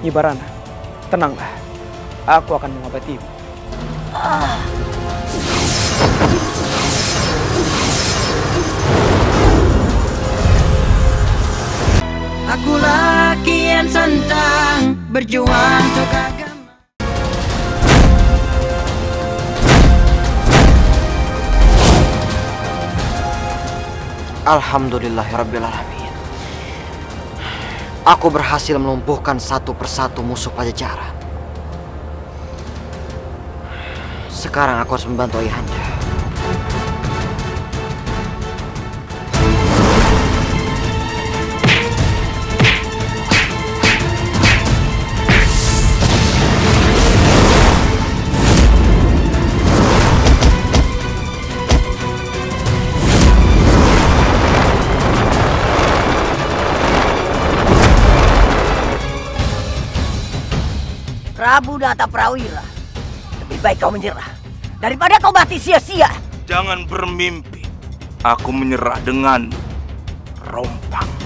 Nyibarana, tenanglah. Aku akan mengobatimu. Aku laki yang santang berjuang untuk agama. Alhamdulillahirrabbilalamin Aku berhasil melumpuhkan satu persatu musuh pajajaran. Sekarang aku harus membantu ayahanda Prabu Data Prawira. Lebih baik kau menyerah. Daripada kau mati sia-sia. Jangan bermimpi. Aku menyerah dengan rompang.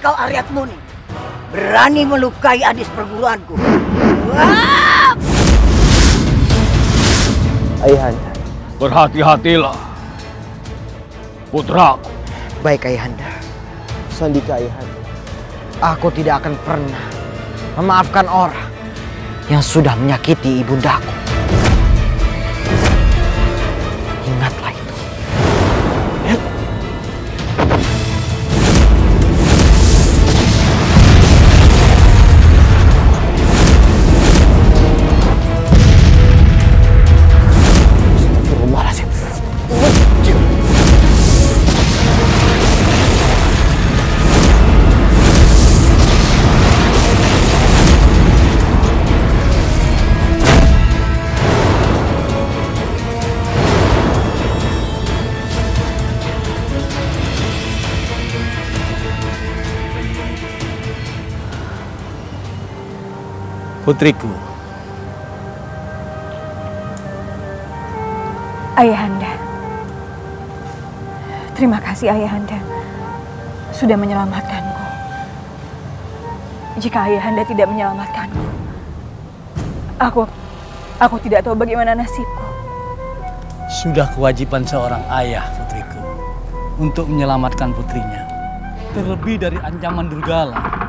Kau Aryat Muni. Berani melukai adis perguruanku. Wah! Ayahanda, Berhati-hatilah. Putraku, Baik ayahanda Sandika Ayahanda. Aku tidak akan pernah memaafkan orang yang sudah menyakiti ibundaku putriku. Ayahanda. Terima kasih Ayahanda sudah menyelamatkanku. Jika Ayahanda tidak menyelamatkanku, aku aku tidak tahu bagaimana nasibku. Sudah kewajiban seorang ayah, putriku, untuk menyelamatkan putrinya. Terlebih dari ancaman Durgala.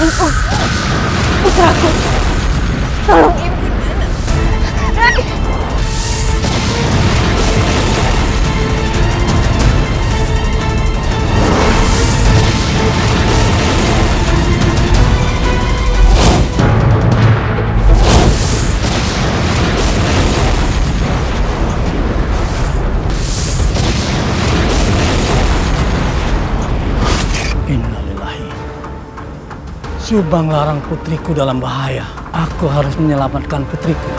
Putriku, Subang larang putriku dalam bahaya. Aku harus menyelamatkan putriku.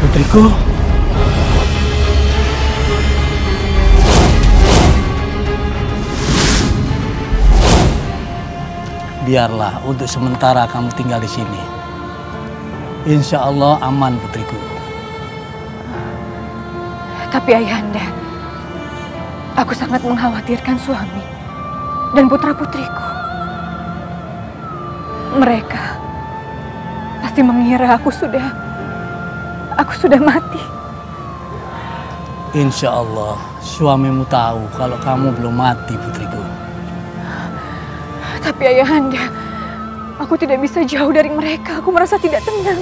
Putriku, biarlah untuk sementara kamu tinggal di sini. Insya Allah aman putriku. Tapi Ayahanda, Aku sangat mengkhawatirkan suami dan putra-putriku. Mereka pasti mengira aku sudah aku sudah mati. Insya Allah suamimu tahu kalau kamu belum mati putriku. Tapi ayahanda, aku tidak bisa jauh dari mereka. Aku merasa tidak tenang.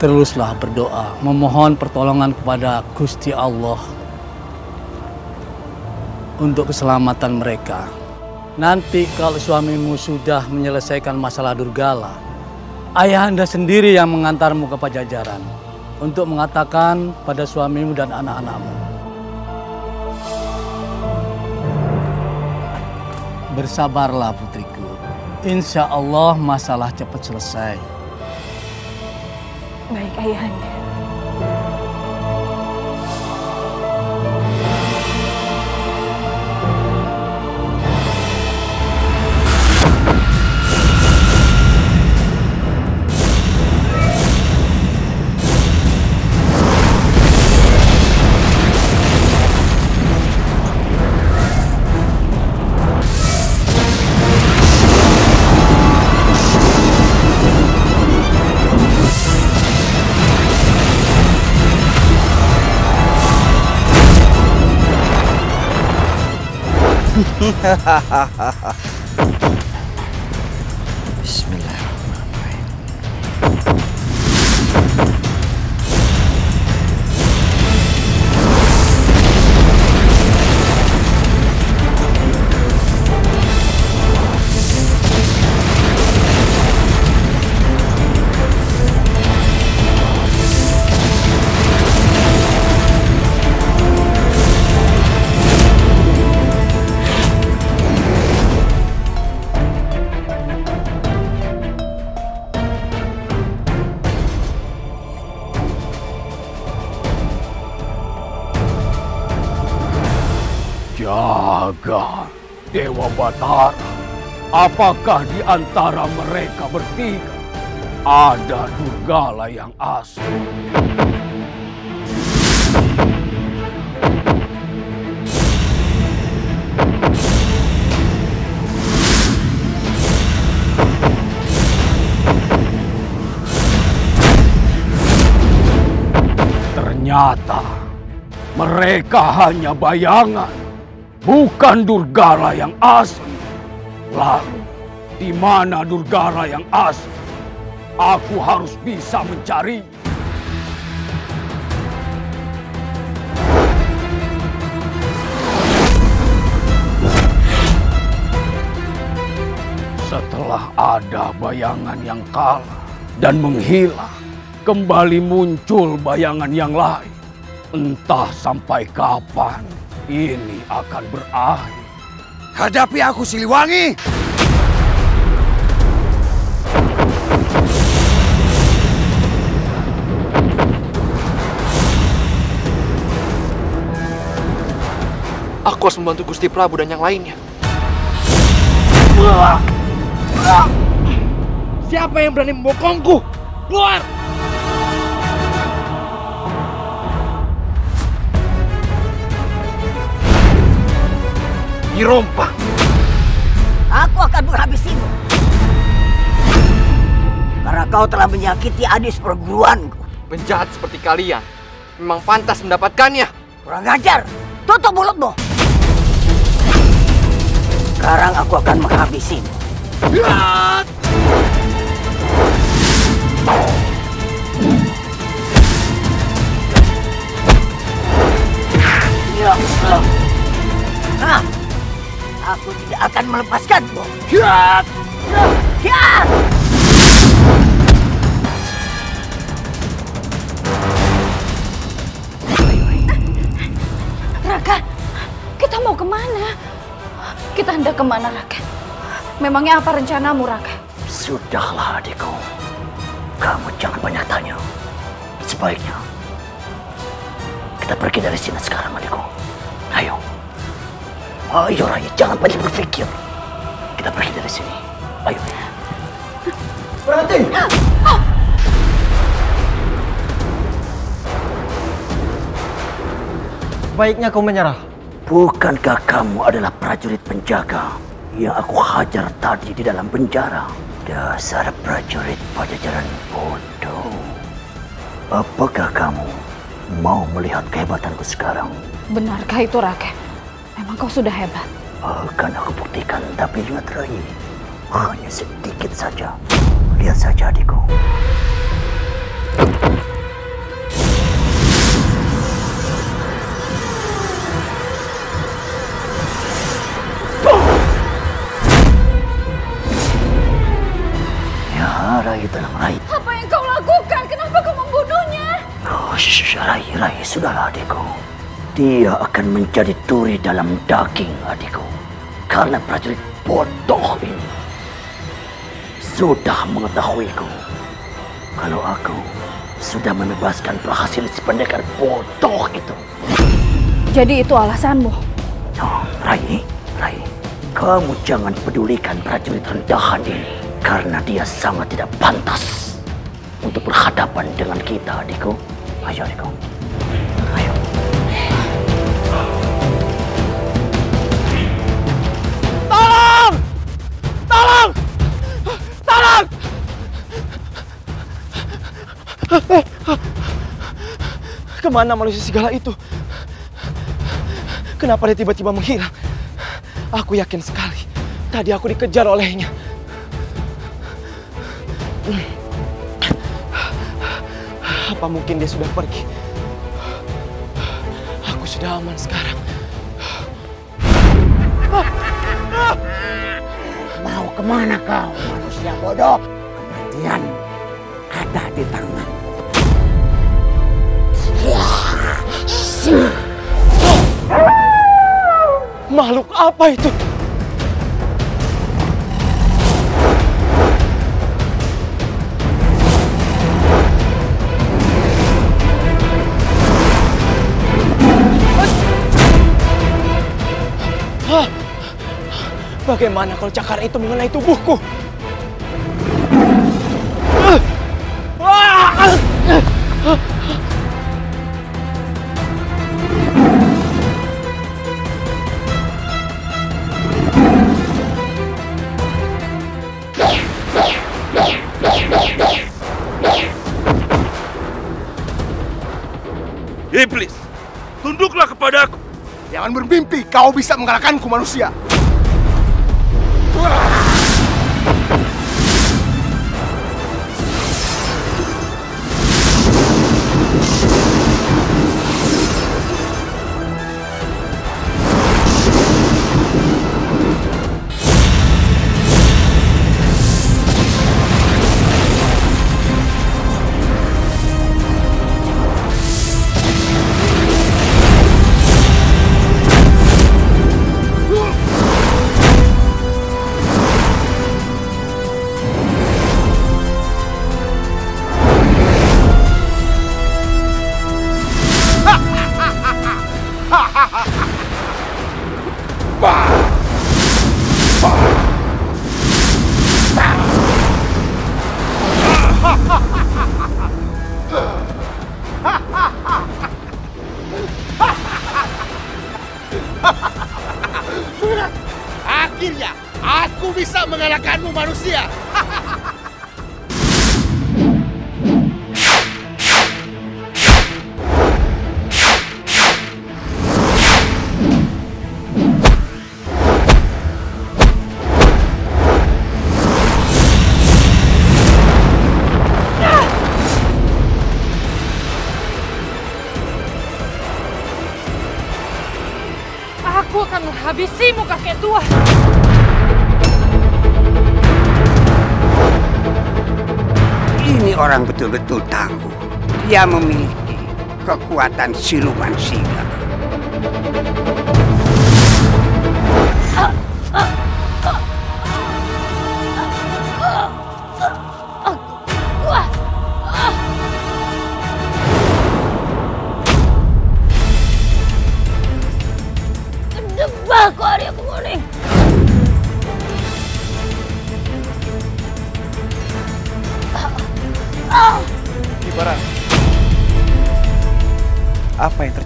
Teruslah berdoa, memohon pertolongan kepada Gusti Allah untuk keselamatan mereka. Nanti kalau suamimu sudah menyelesaikan masalah Durgala, ayahanda sendiri yang mengantarmu ke Pajajaran untuk mengatakan pada suamimu dan anak-anakmu. Bersabarlah putriku. Insya Allah masalah cepat selesai. Baik ayahanda. Bismillah. Dewa Batara. Apakah di antara mereka bertiga ada Durgala yang asli? Ternyata mereka hanya bayangan, bukan Durgala yang asli. Lalu, di mana Durgala yang asli? Aku harus bisa mencari. Setelah ada bayangan yang kalah dan menghilang, kembali muncul bayangan yang lain. Entah sampai kapan ini akan berakhir. Hadapi aku Siliwangi! Aku harus membantu Gusti Prabu dan yang lainnya. Siapa yang berani membokongku? Keluar! Dirompak! Aku akan menghabisimu. Karena kau telah menyakiti adis perguruanku. Penjahat seperti kalian memang pantas mendapatkannya. Kurang ajar. Tutup mulutmu. Sekarang aku akan menghabisimu. Hah? Aku tidak akan melepaskanmu. Hiat! Hiat! Raka, kita mau ke mana? Kita hendak ke mana, Raka? Memangnya apa rencanamu, Raka? Sudahlah adikku. Kamu jangan banyak tanya. Sebaiknya kita pergi dari sini sekarang adikku. Ayo. Ayo Raya, jangan banyak berpikir. Kita pergi dari sini. Ayo. Berhenti! Sebaiknya kau menyerah. Bukankah kamu adalah prajurit penjaga yang aku hajar tadi di dalam penjara? Dasar prajurit pajajaran bodoh. Apakah kamu mau melihat kehebatanku sekarang? Benarkah itu Raken? Memang kau sudah hebat. Akan aku buktikan, tapi ingat Rai, hanya sedikit saja. Lihat saja adikku. Ya, Rai, tenang Rai. Apa yang kau lakukan? Kenapa kau membunuhnya? Oh, shh, Rai, Rai, sudahlah adikku. Dia akan menjadi duri dalam daging adikku. Karena prajurit bodoh ini sudah mengetahuiku kalau aku sudah membebaskan prahasil si pendekar bodoh itu. Jadi itu alasanmu? Oh, Rai, Rai, kamu jangan pedulikan prajurit rendahan ini karena dia sangat tidak pantas untuk berhadapan dengan kita, adikku. Ayo, adikku. Tolong! Tolong! Ke mana manusia segala itu? Kenapa dia tiba-tiba menghilang? Aku yakin sekali. Tadi aku dikejar olehnya. Apa mungkin dia sudah pergi? Aku sudah aman sekarang. Mau ke mana kau, manusia bodoh? Kematian ada di tangan. Makhluk apa itu? Bagaimana kalau cakar itu mengenai tubuhku? Ah! Ah! Iblis, tunduklah kepadaku. Jangan bermimpi kau bisa mengalahkanku manusia. Bisa mengalahkanmu manusia. Aku akan menghabisimu kakek tua. Ini orang betul-betul tangguh. Dia memiliki kekuatan siluman singa.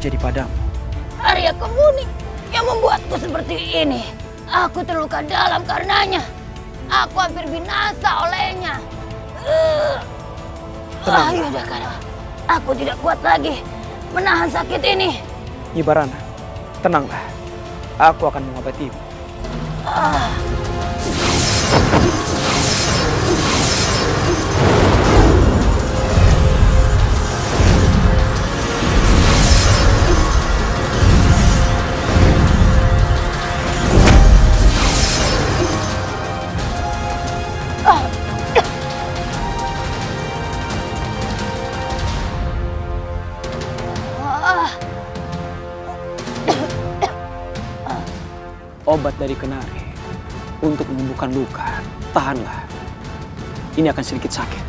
Terjadi padamu? Arya Kemuning yang membuatku seperti ini. Aku terluka dalam karenanya. Aku hampir binasa olehnya. Tenang. Ayo Jakara, aku tidak kuat lagi menahan sakit ini. Nyibarana, tenanglah. Aku akan mengobatimu. Ah. Obat dari kenari untuk menyembuhkan luka. Tahanlah. Ini akan sedikit sakit.